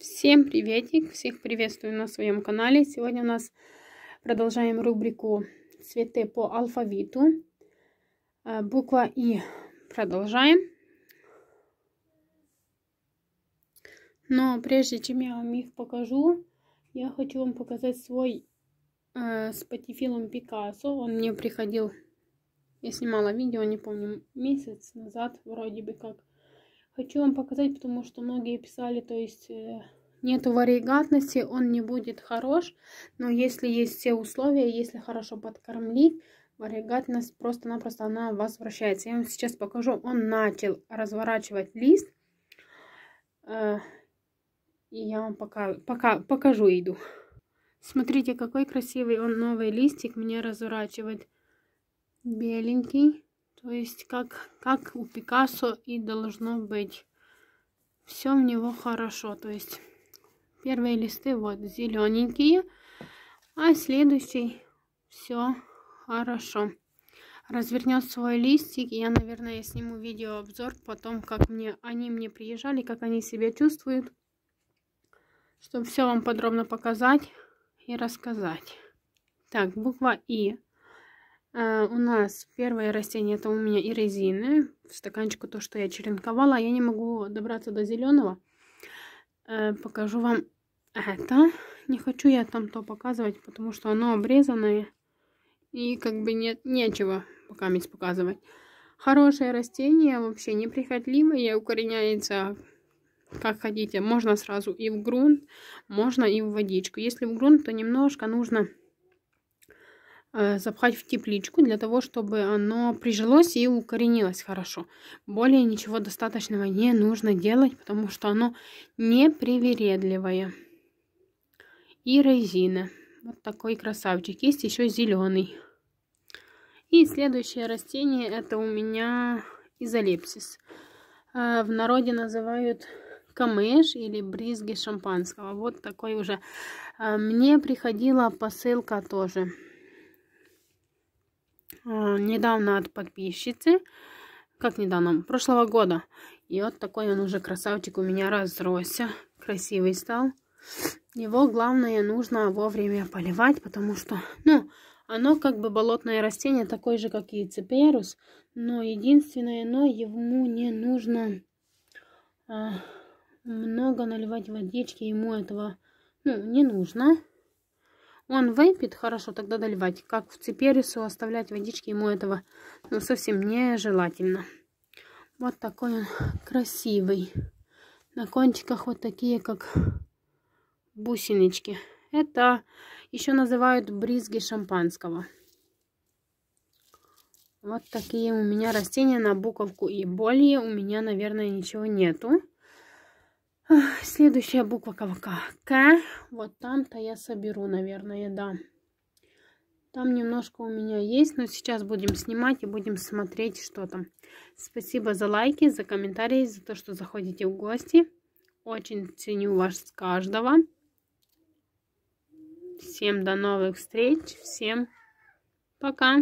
Всем приветик, всех приветствую на своем канале. Сегодня у нас продолжаем рубрику цветы по алфавиту. Э, буква И продолжаем. Но прежде чем я вам их покажу, я хочу вам показать свой э, с патифилом Пикассо. Он мне приходил, я снимала видео, не помню, месяц назад вроде бы как. Хочу вам показать, потому что многие писали, то есть э, нету варигатности, он не будет хорош. Но если есть все условия, если хорошо подкормить, варигатность просто-напросто она возвращается. Я вам сейчас покажу. Он начал разворачивать лист. Э, и я вам пока, пока покажу иду. Смотрите, какой красивый он новый листик мне разворачивает. Беленький. То есть как, как у Пикассо и должно быть. Все в него хорошо. То есть первые листы вот зелененькие. А следующий все хорошо. Развернет свой листик. Я, наверное, сниму видеообзор потом, как мне они мне приезжали, как они себя чувствуют. Чтобы все вам подробно показать и рассказать. Так, буква И. Uh, у нас первое растение, это у меня и резины. В стаканчику то, что я черенковала. Я не могу добраться до зеленого. Uh, покажу вам это. Не хочу я там то показывать, потому что оно обрезанное. И как бы нет, нечего пока мне показывать. Хорошее растение, вообще неприхотливое, укореняется как хотите. Можно сразу и в грунт, можно и в водичку. Если в грунт, то немножко нужно Э, запхать в тепличку для того, чтобы оно прижилось и укоренилось хорошо. Более ничего достаточного не нужно делать, потому что оно не привередливое. И резина. Вот такой красавчик. Есть еще зеленый. И следующее растение это у меня изолепсис. Э, в народе называют камеш или бризги шампанского. Вот такой уже. Э, мне приходила посылка тоже недавно от подписчицы. Как недавно? Прошлого года. И вот такой он уже красавчик у меня разросся. Красивый стал. Его главное нужно вовремя поливать, потому что, ну, оно как бы болотное растение, такое же, как и циперус. Но единственное, но ему не нужно а, много наливать водички. Ему этого, ну, не нужно. Он выпьет, хорошо, тогда доливать. Как в циперису оставлять водички ему этого ну, совсем нежелательно. Вот такой он красивый. На кончиках вот такие, как бусиночки. Это еще называют бризги шампанского. Вот такие у меня растения на буковку и более у меня, наверное, ничего нету. Следующая буква КВК. К. Вот там-то я соберу, наверное, да. Там немножко у меня есть, но сейчас будем снимать и будем смотреть, что там. Спасибо за лайки, за комментарии, за то, что заходите в гости. Очень ценю вас каждого. Всем до новых встреч. Всем пока.